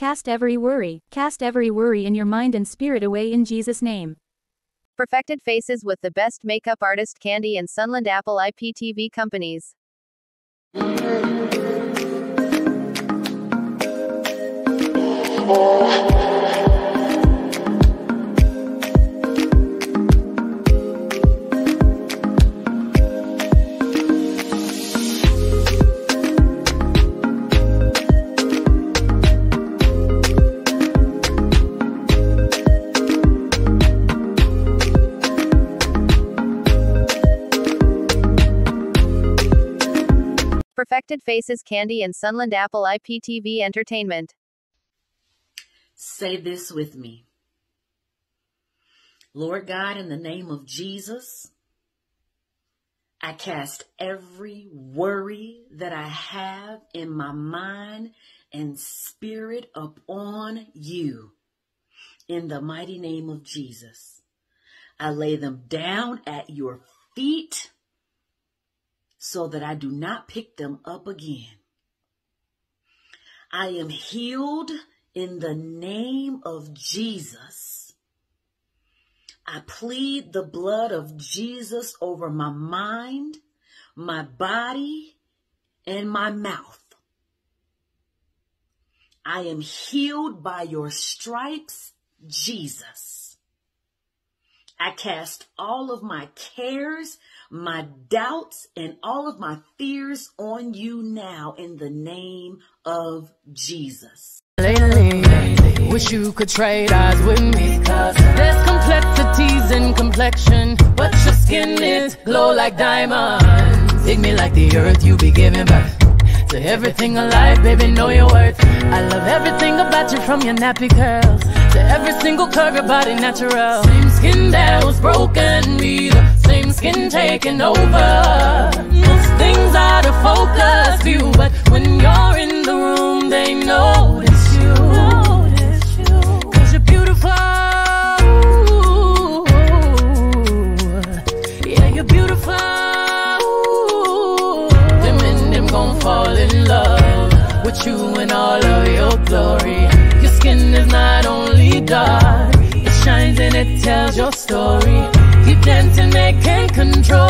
Cast every worry, cast every worry in your mind and spirit away in Jesus' name. Perfected faces with the best makeup artist Candy and Sunland Apple IPTV companies. Oh. Perfected Faces Candy and Sunland Apple IPTV Entertainment. Say this with me. Lord God, in the name of Jesus, I cast every worry that I have in my mind and spirit upon you. In the mighty name of Jesus, I lay them down at your feet so that I do not pick them up again. I am healed in the name of Jesus. I plead the blood of Jesus over my mind, my body, and my mouth. I am healed by your stripes, Jesus. I cast all of my cares, my doubts, and all of my fears on you now in the name of Jesus. Lately, wish you could trade eyes with me. There's complexities in complexion, but your skin is glow like diamonds. Dig me like the earth, you be giving birth. To everything alive, baby, know your worth. I love everything about you from your nappy curls to every single curve, your body natural. Skin that was broken, be the same skin taking over. Most things out of focus view, but when you're in the room, they notice you. Cause you're beautiful. Yeah, you're beautiful. Them and them gon' fall in love with you in all of your glory. Your skin is not only your story. Keep dancing, they can't control you. They watching